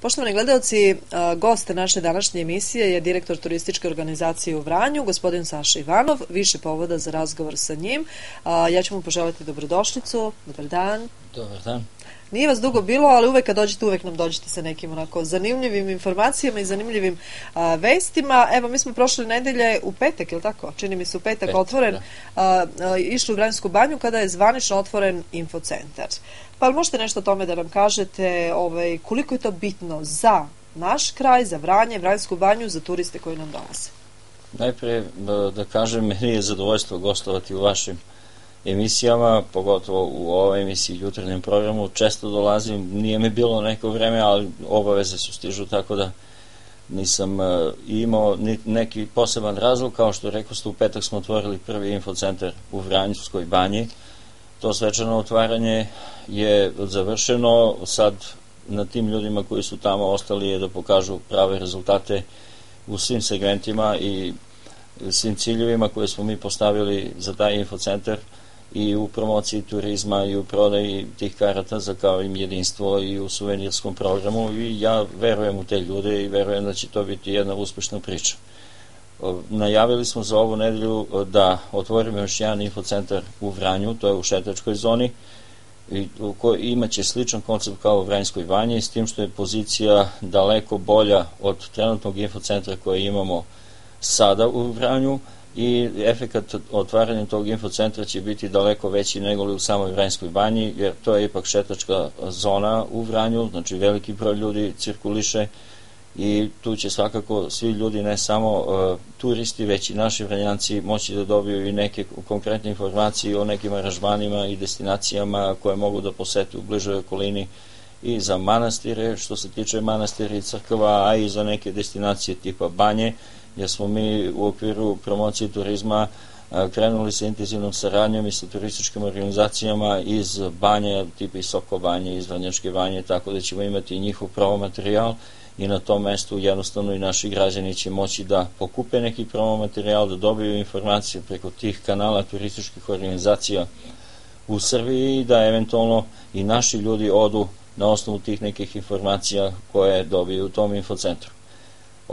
Poštovani gledalci, gost naše današnje emisije je direktor turističke organizacije u Vranju, gospodin Saša Ivanov, više povoda za razgovor sa njim. Ja ću mu poželiti dobrodošlicu, dobar dan. Dobar dan. Nije vas dugo bilo, ali uvek kad dođete, uvek nam dođete sa nekim onako zanimljivim informacijama i zanimljivim a, vestima. Evo, mi smo prošle nedelje u petak, je tako? Čini mi se u petak, petak otvoren, da. a, a, išli u Vranjsku banju kada je zvanično otvoren infocentar. Pa možete nešto o tome da nam kažete ovaj, koliko je to bitno za naš kraj, za Vranje, Vranjsku banju, za turiste koji nam dolaze? Najpre da, da kažem, meni je zadovoljstvo gostovati u vašim emisijama, pogotovo u ovoj emisiji jutarnjem programu, često dolazim, nije mi bilo neko vreme, ali obaveze su stižu, tako da nisam uh, imao neki poseban razlog, kao što rekao ste, u petak smo otvorili prvi infocentar u Vranjskoj banji, to svečano otvaranje je završeno, sad na tim ljudima koji su tamo ostali je da pokažu prave rezultate u svim segmentima i svim ciljevima koje smo mi postavili za taj infocentar i u promociji turizma i u prodaji tih karata za kao im jedinstvo i u suvenirskom programu i ja verujem u te ljude i verujem da će to biti jedna uspešna priča. Najavili smo za ovu nedelju da otvorimo još jedan infocentar u Vranju, to je u šetačkoj zoni, i koji imaće sličan koncept kao u Vranjskoj vanji, s tim što je pozicija daleko bolja od trenutnog infocentra koje imamo sada u Vranju, i efekat otvaranja tog infocentra će biti daleko veći nego li u samoj Vranjskoj banji, jer to je ipak šetačka zona u Vranju, znači veliki broj ljudi cirkuliše i tu će svakako svi ljudi, ne samo uh, turisti, već i naši vranjanci moći da dobiju i neke konkretne informacije o nekim aranžmanima i destinacijama koje mogu da posete u bližoj okolini i za manastire, što se tiče manastira i crkva, a i za neke destinacije tipa banje, jer smo mi u okviru promocije turizma krenuli sa intenzivnom saradnjom i sa turističkim organizacijama iz banje, tipa i Soko banje, iz Vanjačke banje, tako da ćemo imati njihov promo materijal i na tom mestu jednostavno i naši građani će moći da pokupe neki promo materijal, da dobiju informacije preko tih kanala turističkih organizacija u Srbiji i da eventualno i naši ljudi odu na osnovu tih nekih informacija koje dobiju u tom infocentru.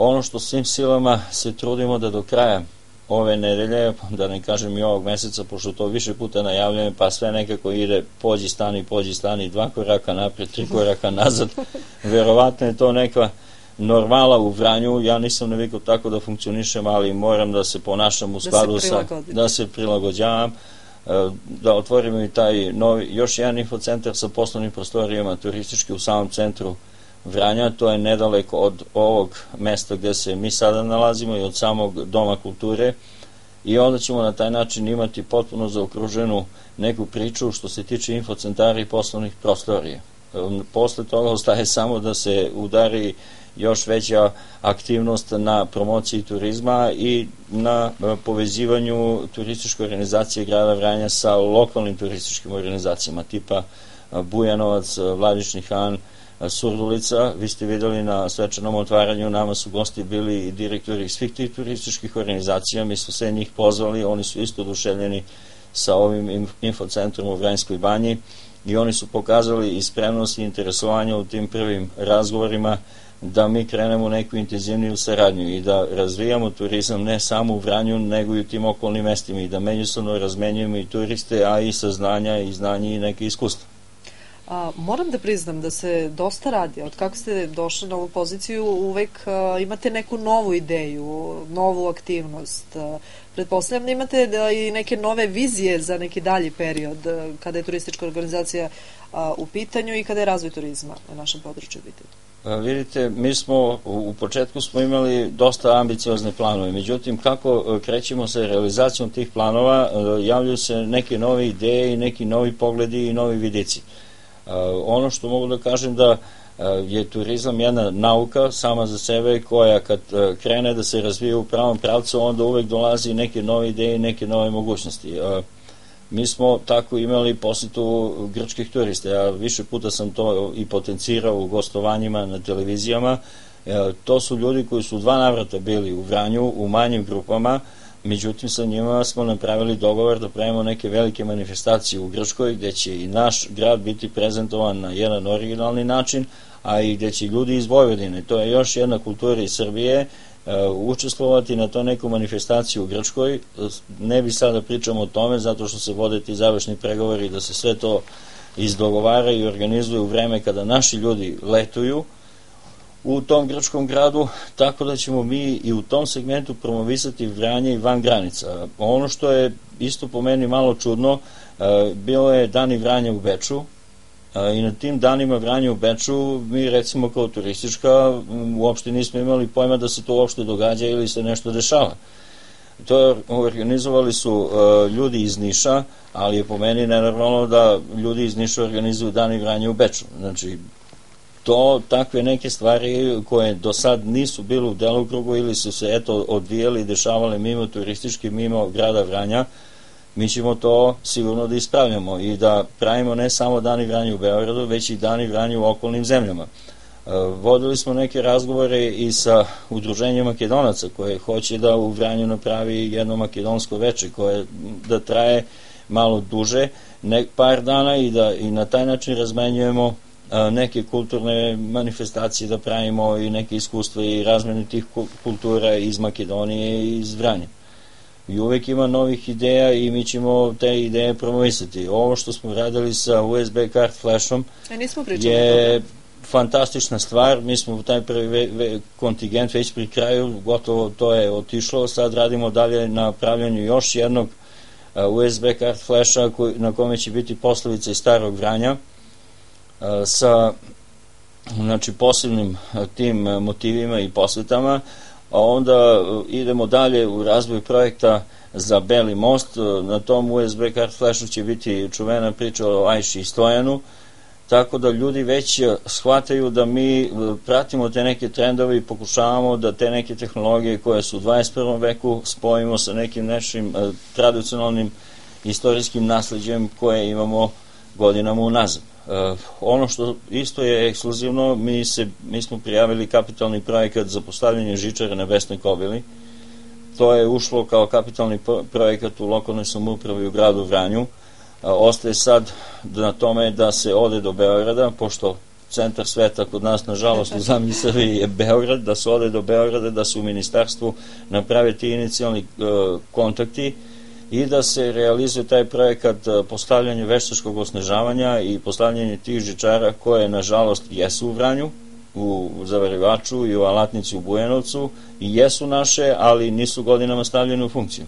Ono što svim silama se trudimo da do kraja ove nedelje, da ne kažem i ovog meseca, pošto to više puta najavljamo, pa sve nekako ide pođi stani, pođi stani, dva koraka napred, tri koraka nazad. Verovatno je to neka normala u Vranju, ja nisam navikao tako da funkcionišem, ali moram da se ponašam u da skladu da sa, da se prilagođavam, e, da otvorimo i taj novi, još jedan infocentar sa poslovnim prostorijama turistički u samom centru Vranja, to je nedaleko od ovog mesta gde se mi sada nalazimo i od samog Doma kulture i onda ćemo na taj način imati potpuno zaokruženu neku priču što se tiče infocentara i poslovnih prostorija. Posle toga ostaje samo da se udari još veća aktivnost na promociji turizma i na povezivanju turističke organizacije grada Vranja sa lokalnim turističkim organizacijama tipa Bujanovac, Vladični Han, Surdulica, vi ste videli na svečanom otvaranju, nama su gosti bili i direktori svih tih turističkih organizacija, mi smo sve njih pozvali, oni su isto oduševljeni sa ovim infocentrom u Vranjskoj banji i oni su pokazali i spremnost i interesovanje u tim prvim razgovorima da mi krenemo u neku intenzivniju saradnju i da razvijamo turizam ne samo u Vranju, nego i u tim okolnim mestima i da međusobno razmenjujemo i turiste, a i saznanja i znanje i neke iskustva. A, moram da priznam da se dosta radi. Od kako ste došli na ovu poziciju, uvek imate neku novu ideju, novu aktivnost. Pretpostavljam da imate da i neke nove vizije za neki dalji period kada je turistička organizacija u pitanju i kada je razvoj turizma na našem području u pitanju. Vidite, mi smo u početku smo imali dosta ambiciozne planove, međutim kako krećemo sa realizacijom tih planova, javljaju se neke nove ideje i neki novi pogledi i novi vidici. Ono što mogu da kažem da je turizam jedna nauka sama za sebe koja kad krene da se razvije u pravom pravcu onda uvek dolazi neke nove ideje i neke nove mogućnosti. Mi smo tako imali posetu grčkih turista. Ja više puta sam to i potencirao u gostovanjima na televizijama. To su ljudi koji su dva navrata bili u Vranju u manjim grupama Međutim, sa njima smo napravili dogovor da pravimo neke velike manifestacije u Grčkoj, gde će i naš grad biti prezentovan na jedan originalni način, a i gde će ljudi iz Vojvodine, to je još jedna kultura iz Srbije, učestvovati na to neku manifestaciju u Grčkoj. Ne bi sada pričamo o tome zato što se vode ti završni pregovori da se sve to izdogovara i organizuje u vreme kada naši ljudi letuju u tom grčkom gradu, tako da ćemo mi i u tom segmentu promovisati vranje i van granica. Ono što je isto po meni malo čudno, bilo je dani vranja u Beču, i na tim danima vranja u Beču mi recimo kao turistička uopšte nismo imali pojma da se to uopšte događa ili se nešto dešava. To organizovali su uh, ljudi iz Niša, ali je po meni nenormalno da ljudi iz Niša organizuju dani vranja u Beču. Znači, to takve neke stvari koje do sad nisu bile u delokrugu ili su se eto odvijali i dešavale mimo turistički, mimo grada Vranja, mi ćemo to sigurno da ispravljamo i da pravimo ne samo dani vranja u Beogradu, već i dani vranja u okolnim zemljama. E, vodili smo neke razgovore i sa udruženjem makedonaca koje hoće da u Vranju napravi jedno makedonsko veče koje da traje malo duže, nek par dana i da i na taj način razmenjujemo neke kulturne manifestacije da pravimo i neke iskustva i razmenu tih kultura iz Makedonije i iz Vranja. I uvek ima novih ideja i mi ćemo te ideje promovisati. Ovo što smo radili sa USB card flashom e, nismo je fantastična stvar, mi smo u taj prvi ve, ve, kontingent već pri kraju, gotovo to je otišlo, sad radimo dalje na pravljanju još jednog USB card flasha na kome će biti poslovica iz starog vranja sa znači posebnim tim motivima i posvetama a onda e, idemo dalje u razvoj projekta za Beli most, na tom USB card flashu će biti čuvena priča o Ajši i Stojanu, tako da ljudi već shvataju da mi pratimo te neke trendove i pokušavamo da te neke tehnologije koje su u 21. veku spojimo sa nekim našim tradicionalnim istorijskim nasledđem koje imamo godinama unazad. Uh, ono što isto je ekskluzivno, mi, se, mi smo prijavili kapitalni projekat za postavljanje žičara na Vesnoj Kobili. To je ušlo kao kapitalni projekat u lokalnoj samupravi u gradu Vranju. Uh, ostaje sad na tome da se ode do Beograda, pošto centar sveta kod nas, nažalost, u zamlji Srbiji je Beograd, da se ode do Beograda, da se u ministarstvu naprave ti inicijalni uh, kontakti i da se realizuje taj projekat e, postavljanja veštačkog osnežavanja i postavljanje tih žičara koje nažalost jesu u Vranju, u Zavarivaču i u Alatnici u Bujanovcu i jesu naše, ali nisu godinama stavljene u funkciju.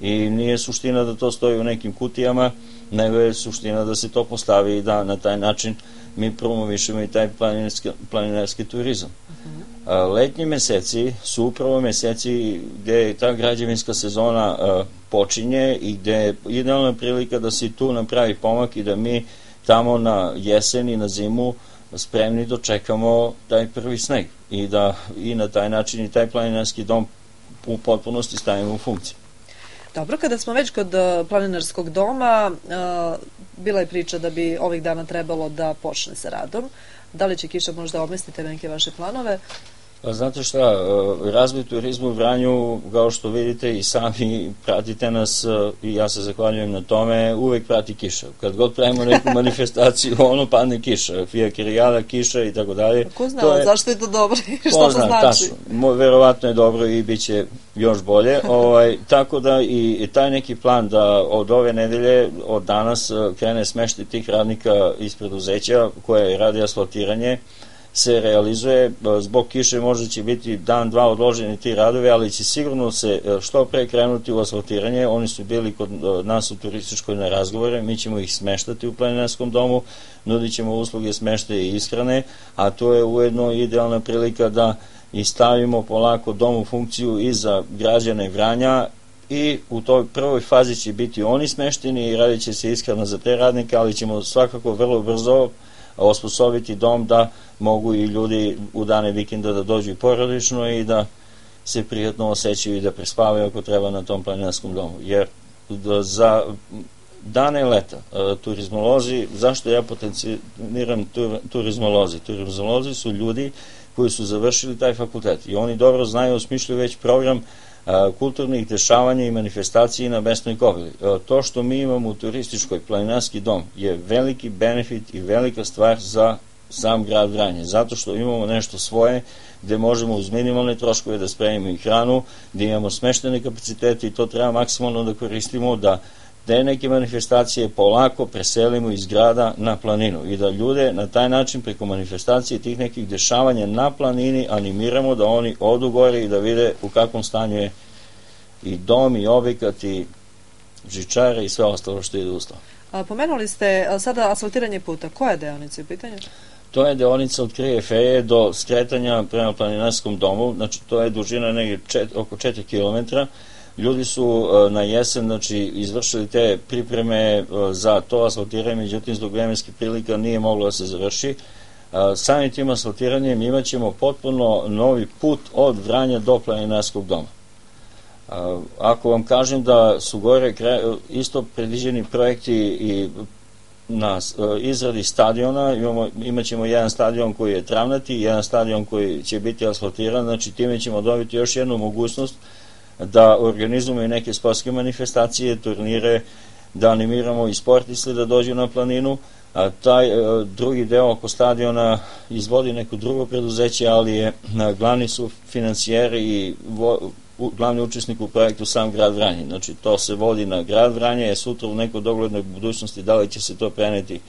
I nije suština da to stoji u nekim kutijama, nego je suština da se to postavi i da na taj način mi promovišemo i taj planinarski, planinarski turizam. Letnji meseci su upravo meseci gde ta građevinska sezona počinje i gde je idealna prilika da se tu napravi pomak i da mi tamo na jesen i na zimu spremni dočekamo taj prvi sneg i da i na taj način i taj planinarski dom u potpunosti stavimo u funkciju. Dobro, kada smo već kod planinarskog doma, bila je priča da bi ovih dana trebalo da počne sa radom. Da li će Kiša možda omestiti neke vaše planove? Znate šta, e, razvoj turizma u Vranju, kao što vidite i sami pratite nas e, i ja se zahvaljujem na tome, uvek prati kiša. Kad god pravimo neku manifestaciju, ono padne kiša, fija kerijala, kiša i tako dalje. Ko zna, to je, zašto je to dobro i što to zna, znači? Tačno, verovatno je dobro i bit će još bolje. ovaj, tako da i, i taj neki plan da od ove nedelje, od danas, e, krene smešti tih radnika iz preduzeća koje radi asfaltiranje, se realizuje, zbog kiše možda će biti dan, dva odloženi ti radovi, ali će sigurno se e, što pre krenuti u asfaltiranje, oni su bili kod e, nas u turističkoj na razgovore, mi ćemo ih smeštati u planinarskom domu, nudit ćemo usluge smeštaja i ishrane, a to je ujedno idealna prilika da i stavimo polako dom u funkciju i za građane Vranja i u toj prvoj fazi će biti oni smešteni i radit će se ishrana za te radnike, ali ćemo svakako vrlo brzo osposobiti dom da mogu i ljudi u dane vikenda da dođu i porodično i da se prijatno osjećaju i da prespavaju ako treba na tom planinarskom domu. Jer za dane leta e, turizmolozi, zašto ja potenciram tur, turizmolozi? Turizmolozi su ljudi koji su završili taj fakultet i oni dobro znaju, osmišljaju već program kulturnih dešavanja i manifestacije na Besnoj Kovili. To što mi imamo u turističkoj planinarski dom je veliki benefit i velika stvar za sam grad Vranje, zato što imamo nešto svoje gde možemo uz minimalne troškove da spremimo i hranu, gde imamo smeštene kapacitete i to treba maksimalno da koristimo, da te neke manifestacije polako preselimo iz grada na planinu i da ljude na taj način preko manifestacije tih nekih dešavanja na planini animiramo da oni odu gore i da vide u kakvom stanju je i dom i objekat i žičare i sve ostalo što ide uz to. Pomenuli ste sada asfaltiranje puta. Koja deonica je pitanje? To je deonica od Krije Feje do skretanja prema planinarskom domu, znači to je dužina negdje čet, oko 4 km. Ljudi su na jesen znači, izvršili te pripreme za to asfaltiranje, međutim zbog vremenskih prilika nije moglo da se završi. Samim tim asfaltiranjem imat ćemo potpuno novi put od Vranja do planinarskog doma. Ako vam kažem da su gore isto predviđeni projekti i na izradi stadiona, imamo, imat ćemo jedan stadion koji je travnati, jedan stadion koji će biti asfaltiran, znači time ćemo dobiti još jednu mogućnost da organizujemo i neke sportske manifestacije, turnire, da animiramo i sportiste da dođu na planinu, a taj a, drugi deo oko stadiona izvodi neko drugo preduzeće, ali je a, glavni su financijeri i vo, glavni učesnik u projektu sam grad Vranje. Znači, to se vodi na grad Vranje, je sutra u nekoj doglednoj budućnosti, da li će se to preneti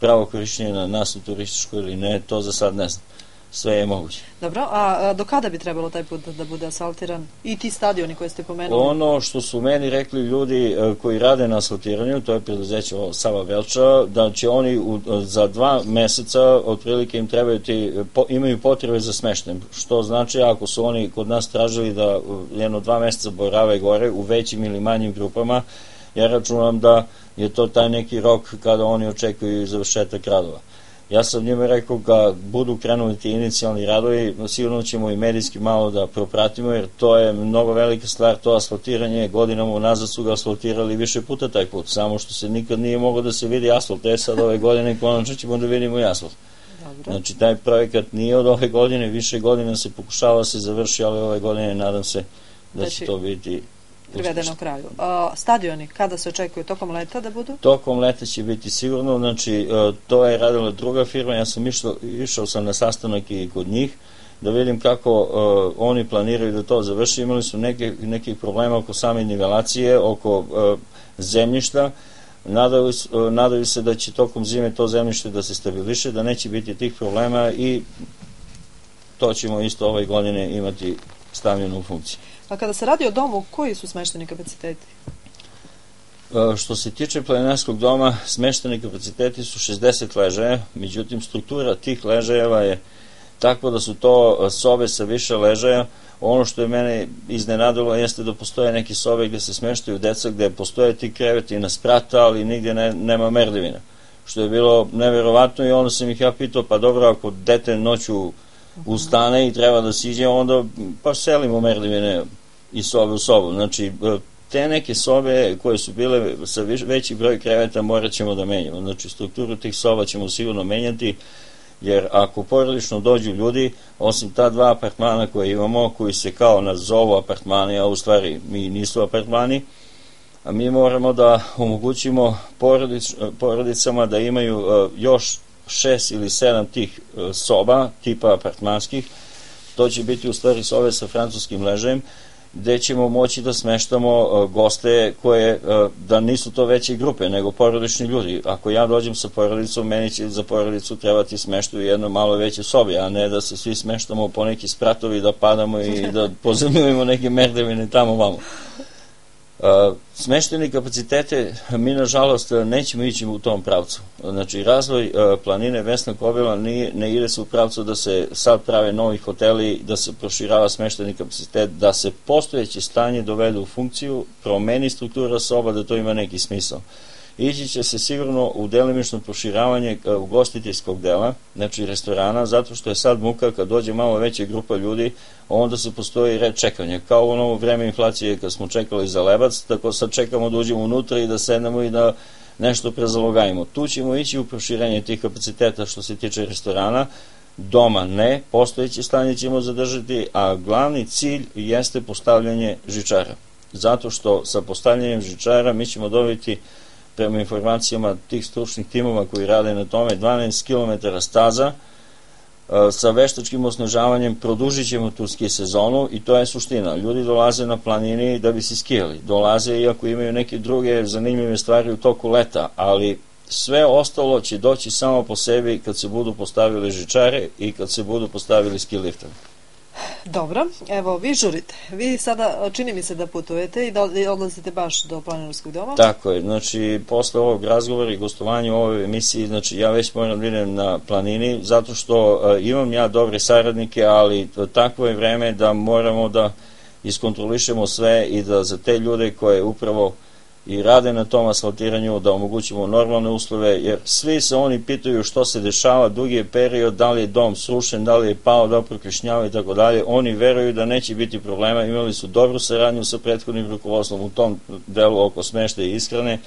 pravo korišćenje na nas u turističku ili ne, to za sad ne znam sve je moguće. Dobro, a do kada bi trebalo taj put da bude asfaltiran? I ti stadioni koje ste pomenuli? Ono što su meni rekli ljudi e, koji rade na asfaltiranju, to je preduzeće Sava Velča, da će oni u, za dva meseca otprilike im trebaju ti, po, imaju potrebe za smeštem, što znači ako su oni kod nas tražili da jedno dva meseca borave gore u većim ili manjim grupama, ja računam da je to taj neki rok kada oni očekuju završetak radova. Ja sam njima rekao kad budu krenuli ti inicijalni radovi, sigurno ćemo i medijski malo da propratimo, jer to je mnogo velika stvar, to asfaltiranje, godinama unazad su ga asfaltirali više puta taj put, samo što se nikad nije moglo da se vidi asfalt, e sad ove godine konačno ćemo da vidimo i asfalt. Dobro. Znači, taj projekat nije od ove godine, više godina se pokušava da se završi, ali ove godine nadam se da znači, će to biti privedeno kraju. Stadioni, kada se očekuju tokom leta da budu? Tokom leta će biti sigurno, znači uh, to je radila druga firma, ja sam išao, išao sam na sastanak i kod njih, da vidim kako uh, oni planiraju da to završi. Imali su neke, nekih problema oko same nivelacije, oko uh, zemljišta, nadaju, uh, nadaju se da će tokom zime to zemljište da se stabiliše, da neće biti tih problema i to ćemo isto ove godine imati stavljeno u funkciju. A kada se radi o domu, koji su smešteni kapaciteti? E, što se tiče planinarskog doma, smešteni kapaciteti su 60 ležaja, međutim struktura tih ležajeva je tako da su to sobe sa više ležaja. Ono što je mene iznenadilo jeste da postoje neke sobe gde se smeštaju deca, gde postoje ti kreveti na sprata, ali nigdje ne, nema merdevina. Što je bilo neverovatno i onda sam ih ja pitao, pa dobro, ako dete noću ustane i treba da siđe, onda pa selimo merdevine i sobe u sobu. Znači, e, te neke sobe koje su bile sa veći broj kreveta morat ćemo da menjamo. Znači, strukturu tih soba ćemo sigurno menjati, jer ako porodično dođu ljudi, osim ta dva apartmana koje imamo, koji se kao nazovu apartmani, a u stvari mi nisu apartmani, a mi moramo da omogućimo porodic, porodicama da imaju uh, još šest ili sedam tih uh, soba, tipa apartmanskih, to će biti u stvari sobe sa francuskim ležajem, gde ćemo moći da smeštamo uh, goste koje, uh, da nisu to veće grupe, nego porodični ljudi. Ako ja dođem sa porodicom, meni će za porodicu trebati smešta u jednoj malo veće sobi, a ne da se svi smeštamo po neki spratovi, da padamo i da pozemljujemo neke merdevine tamo vamo. Smešteni kapacitete mi nažalost nećemo ići u tom pravcu. Znači razvoj planine Vesna Kobila nije, ne ide se u pravcu da se sad prave novi hoteli, da se proširava smešteni kapacitet, da se postojeće stanje dovede u funkciju, promeni struktura soba, da to ima neki smisao ići će se sigurno u delimično proširavanje e, ugostiteljskog dela, znači restorana, zato što je sad muka kad dođe malo veća grupa ljudi, onda se postoji red čekanja. Kao u novo vreme inflacije kad smo čekali za lebac, tako sad čekamo da uđemo unutra i da sednemo i da nešto prezalogajimo. Tu ćemo ići u proširenje tih kapaciteta što se tiče restorana, doma ne, postojeće stanje ćemo zadržati, a glavni cilj jeste postavljanje žičara. Zato što sa postavljanjem žičara mi ćemo dobiti prema informacijama tih stručnih timova koji rade na tome, 12 km staza, sa veštačkim osnažavanjem produžit ćemo tu ski sezonu i to je suština. Ljudi dolaze na planini da bi se skijali. Dolaze iako imaju neke druge zanimljive stvari u toku leta, ali sve ostalo će doći samo po sebi kad se budu postavili žičare i kad se budu postavili ski liftovi. Dobro, evo, vi žurite. Vi sada, čini mi se da putujete i da odlazite baš do planinarskog doma? Tako je, znači, posle ovog razgovora i gostovanja u ovoj emisiji, znači, ja već moram da idem na planini, zato što uh, imam ja dobre saradnike, ali takvo je vreme da moramo da iskontrolišemo sve i da za te ljude koje upravo i rade na tom asfaltiranju da omogućimo normalne uslove, jer svi se oni pitaju što se dešava, dugi je period, da li je dom srušen, da li je pao, da prokrešnjava i tako dalje, oni veruju da neće biti problema, imali su dobru saradnju sa prethodnim rukovodstvom u tom delu oko smešta i ishrane,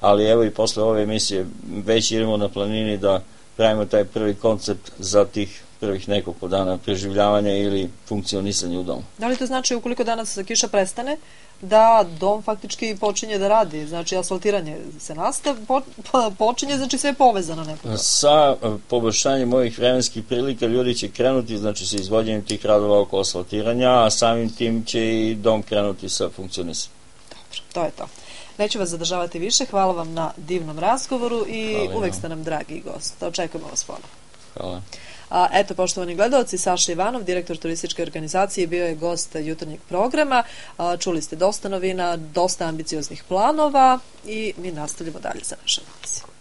ali evo i posle ove emisije već idemo na planini da pravimo taj prvi koncept za tih prvih nekoliko dana preživljavanja ili funkcionisanja u domu. Da li to znači ukoliko danas kiša prestane, da dom faktički počinje da radi, znači asfaltiranje se nastav, po, počinje, znači sve je povezano nekako. Sa e, poboljšanjem ovih vremenskih prilika ljudi će krenuti, znači sa izvođenjem tih radova oko asfaltiranja, a samim tim će i dom krenuti sa funkcionisanjem. Dobro, to je to. Neću vas zadržavati više, hvala vam na divnom razgovoru i hvala uvek ste nam dragi gost. Očekujemo vas ponovno. Hvala. A, eto, poštovani gledalci, Saša Ivanov, direktor turističke organizacije, bio je gost jutarnjeg programa. A, čuli ste dosta novina, dosta ambicioznih planova i mi nastavljamo dalje sa našom emisijom.